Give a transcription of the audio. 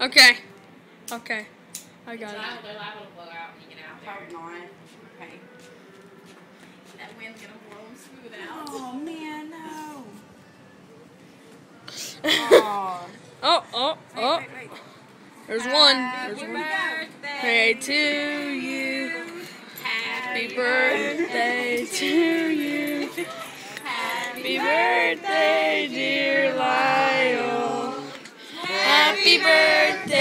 Okay. Okay. I got it. They're liable to blow out when you get out there. Hope not. Okay. That wind's gonna blow them smooth out. Oh man, no. Oh. Oh, oh, oh. Wait, oh. wait, wait. There's one. There's Happy one. birthday Hey to you. Happy Happy birthday to you. Happy birthday, dear Happy birthday